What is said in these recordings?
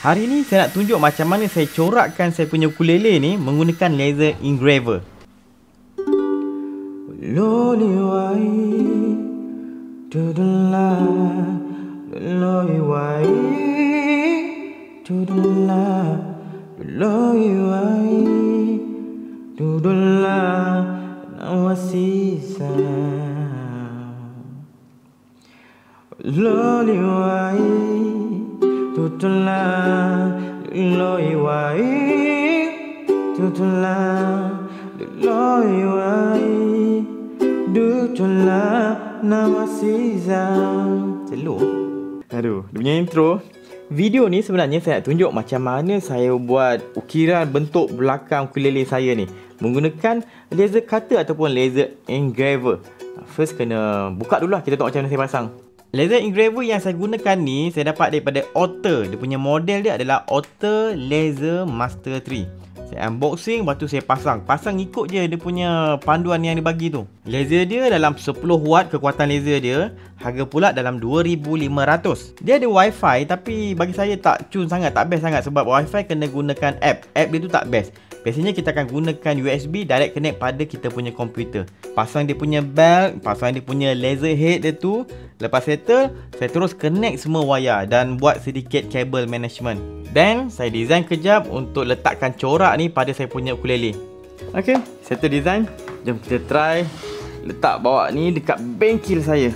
Hari ni saya nak tunjuk macam mana saya corakkan saya punya ukulele ni menggunakan laser engraver. Loli wai Dudula Nawasisa Loli wai. Dudula Loli wai. Wai Dudula Nawasisa Celup Aduh, dia punya intro. Video ni sebenarnya saya nak tunjuk macam mana saya buat ukiran bentuk belakang ukulele saya ni. Menggunakan laser cutter ataupun laser engraver. First kena buka dulu lah, kita tengok macam mana saya pasang Laser engraver yang saya gunakan ni saya dapat daripada Otter. Dia punya model dia adalah Otter Laser Master 3 saya unboxing Lepas tu saya pasang. Pasang ikut je Dia punya panduan yang dia bagi tu. Laser dia dalam 10 watt Kekuatan laser dia Harga pula dalam 2500 Dia ada wifi Tapi bagi saya tak cun sangat Tak best sangat Sebab wifi kena gunakan app. App dia tu tak best Biasanya kita akan gunakan USB direct connect pada kita punya komputer. Pasang dia punya belt, pasang dia punya laser head dia tu. Lepas settle, saya terus connect semua wayar dan buat sedikit cable management. Then, saya design kejap untuk letakkan corak ni pada saya punya ukulele. Okay, settle design. Jom kita try letak bawa ni dekat bengkel saya.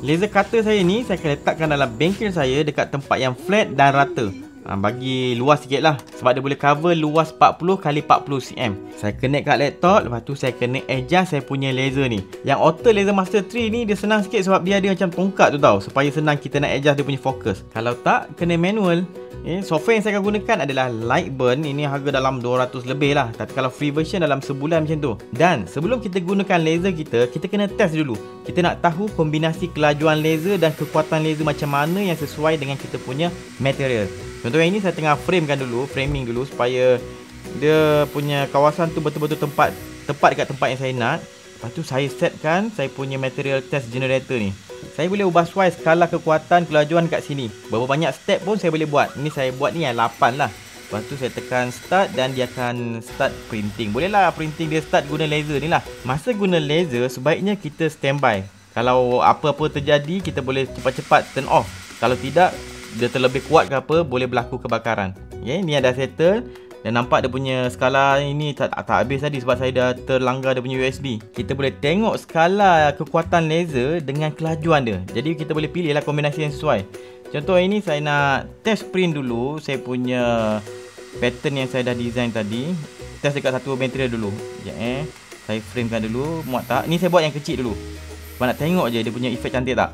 Laser cutter saya ni saya akan letakkan dalam bengkel saya dekat tempat yang flat dan rata ha, Bagi luas sikit lah. Sebab dia boleh cover luas 40 x 40 cm. Saya connect kat laptop Lepas tu saya connect adjust saya punya laser ni. Yang Auto Laser Master 3 ni Dia senang sikit sebab dia ada macam tongkat tu tau. Supaya senang kita nak adjust dia punya fokus Kalau tak kena manual. Eh, software yang saya akan gunakan adalah Lightburn. Ini harga dalam 200 lebih lah. Tapi kalau free version dalam sebulan macam tu. Dan sebelum kita gunakan laser kita Kita kena test dulu. Kita nak tahu kombinasi kelajuan laser dan kekuatan laser macam mana Yang sesuai dengan kita punya material Contoh yang ini saya tengah framekan dulu Framing dulu supaya Dia punya kawasan tu betul-betul tempat Tepat dekat tempat yang saya nak Lepas tu saya setkan saya punya material test generator ni saya boleh ubah sesuai skala kekuatan kelajuan kat sini. Berapa banyak step pun saya boleh buat. Ini saya buat ni yang 8 lah. Lepas tu saya tekan start dan dia akan start printing. Boleh lah printing dia start guna laser ni lah. Masa guna laser sebaiknya kita standby. Kalau apa-apa terjadi kita boleh cepat-cepat turn off. Kalau tidak dia terlebih kuat ke apa boleh berlaku kebakaran. Okay, ni ada settle. Dan nampak dia punya skala ini tak, tak, tak habis tadi sebab saya dah terlanggar dia punya USB. Kita boleh tengok skala kekuatan laser dengan kelajuan dia. Jadi kita boleh pilih lah kombinasi yang sesuai. Contoh ini saya nak test print dulu saya punya pattern yang saya dah design tadi. Test dekat satu material dulu. Sekejap eh. Saya framekan dulu. Muat tak? Ni saya buat yang kecil dulu. Sebab nak tengok je dia punya efek cantik tak.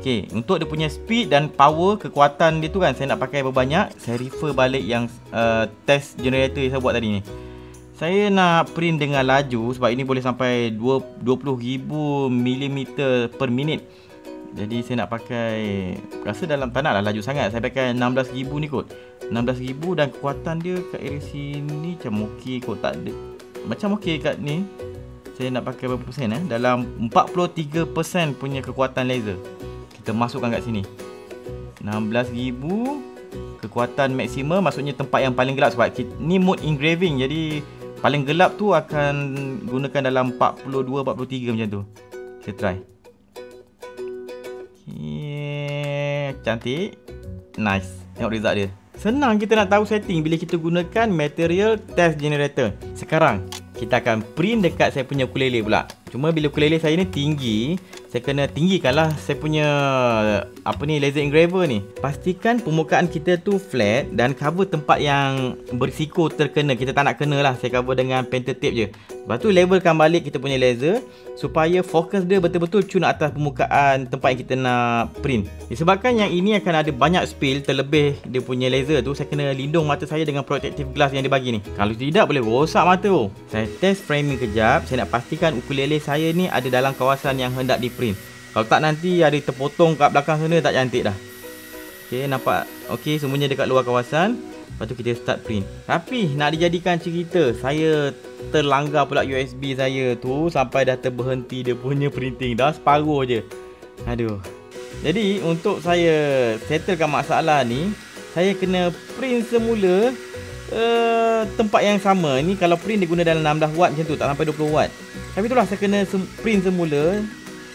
Okey, untuk dia punya speed dan power kekuatan dia tu kan saya nak pakai berbanyak, saya refer balik yang uh, test generator yang saya buat tadi ni. Saya nak print dengan laju sebab ini boleh sampai 20,000 mm per minit. Jadi saya nak pakai rasa dalam tanah lah laju sangat. Saya pakai 16,000 ni kot. 16,000 dan kekuatan dia kat area sini macam okey kot tak ada. Macam okey kat ni. Saya nak pakai berapa persen eh? Dalam 43% punya kekuatan laser kita masukkan kat sini. 16,000 kekuatan maksimum maksudnya tempat yang paling gelap sebab ni mode engraving jadi paling gelap tu akan gunakan dalam 42 43 macam tu. Kita try. Yeah, cantik. Nice. Tengok result dia. Senang kita nak tahu setting bila kita gunakan material test generator. Sekarang kita akan print dekat saya punya ukulele pula cuma bila ukulele saya ni tinggi saya kena tinggikan lah saya punya apa ni laser engraver ni. Pastikan permukaan kita tu flat dan cover tempat yang berisiko terkena. Kita tak nak kena lah saya cover dengan painter tape je. Lepas tu levelkan balik kita punya laser supaya fokus dia betul-betul cun atas permukaan tempat yang kita nak print. Disebabkan yang ini akan ada banyak spill terlebih dia punya laser tu saya kena lindung mata saya dengan protective glass yang dia bagi ni. Kalau tidak boleh rosak mata tu. Saya test framing kejap saya nak pastikan ukulele saya ni ada dalam kawasan yang hendak di print Kalau tak nanti ada terpotong kat belakang sana tak cantik dah. Okay nampak? Okay semuanya dekat luar kawasan. Lepas tu kita start print. Tapi nak dijadikan cerita Saya terlanggar pula USB saya tu Sampai dah terberhenti dia punya printing. Dah separuh je. Aduh. Jadi untuk saya settlekan masalah ni Saya kena print semula uh, tempat yang sama. Ni kalau print dia guna dalam 16 watt macam tu, tak sampai 20 watt. Tapi itulah saya kena print semula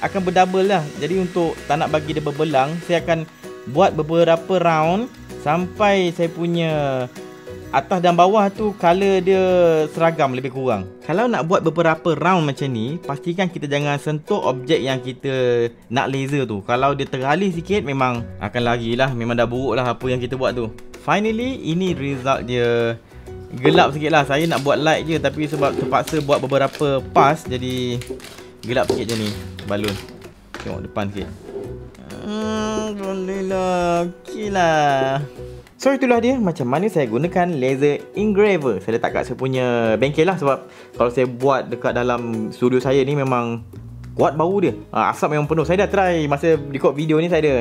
akan berdouble lah. Jadi untuk tak nak bagi dia berbelang, saya akan buat beberapa round sampai saya punya atas dan bawah tu color dia seragam lebih kurang. Kalau nak buat beberapa round macam ni, pastikan kita jangan sentuh objek yang kita nak laser tu. Kalau dia teralih sikit memang akan lari lah. Memang dah buruk lah apa yang kita buat tu. Finally, ini result dia. Gelap sikit lah. Saya nak buat light je tapi sebab terpaksa buat beberapa pass jadi gelap sikit je ni balon. Tengok depan sikit. Hmm, boleh lah. Okay lah. So itulah dia macam mana saya gunakan laser engraver. Saya letak kat saya punya bengkel lah sebab kalau saya buat dekat dalam studio saya ni memang kuat bau dia. Ha, asap memang penuh. Saya dah try masa record video ni saya ada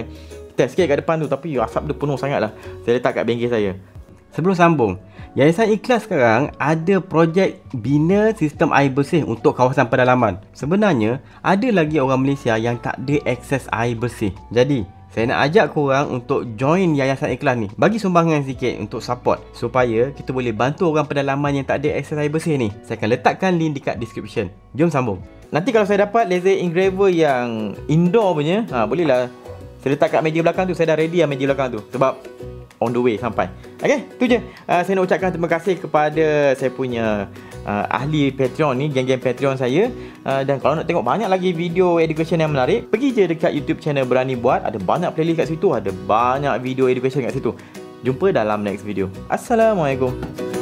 test sikit kat depan tu tapi asap dia penuh sangat lah. Saya letak kat bengkel saya. Sebelum sambung, Yayasan Ikhlas sekarang ada projek bina sistem air bersih untuk kawasan pedalaman. Sebenarnya, ada lagi orang Malaysia yang tak ada akses air bersih. Jadi, saya nak ajak korang untuk join Yayasan Ikhlas ni. Bagi sumbangan sikit untuk support supaya kita boleh bantu orang pedalaman yang tak ada akses air bersih ni. Saya akan letakkan link dekat description. Jom sambung. Nanti kalau saya dapat laser engraver yang indoor punya, ha, bolehlah saya letak kat meja belakang tu. Saya dah ready lah meja belakang tu. Sebab on the way sampai. Okay, tu je. Uh, saya nak ucapkan terima kasih kepada saya punya uh, ahli Patreon ni, geng-geng Patreon saya. Uh, dan kalau nak tengok banyak lagi video education yang menarik, pergi je dekat YouTube channel Berani Buat. Ada banyak playlist kat situ, ada banyak video education kat situ. Jumpa dalam next video. Assalamualaikum.